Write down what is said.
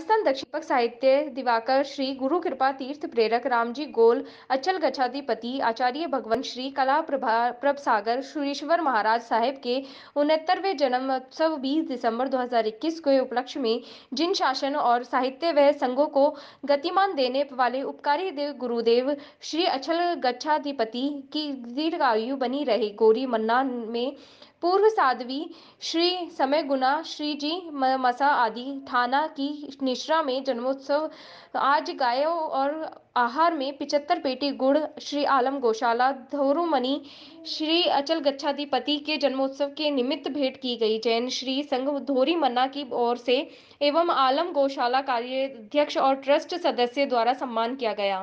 राजस्थान दक्षिण साहित्य दिवाकर श्री गुरु कृपा तीर्थ प्रेरक रामजी गोल, अचल गच्छाधिपति आचार्य भगवान श्री कला प्रभा प्रभ सागर सुरेश्वर महाराज साहेब के उनहत्तरवें जन्मोत्सव 20 दिसंबर 2021 के उपलक्ष्य में जिन शासन और साहित्य व संघों को गतिमान देने वाले उपकारी देव गुरुदेव श्री अचल गच्छाधिपति की दीर्घायु बनी रहे। गौरी मन्ना में पूर्व साध्वी, श्री समय गुना, श्री जी मसा आदि, थाना की निश्रा में जन्मोत्सव, आज गायों और आहार में पिचहत्तर पेटी गुड़, श्री आलम गौशाला, धोरुमणि, श्री अचल गच्छाधिपति के जन्मोत्सव के निमित्त भेंट की गई। जैन श्री संघ धोरी मन्ना की ओर से एवं आलम गौशाला कार्याध्यक्ष और ट्रस्ट सदस्य द्वारा सम्मान किया गया।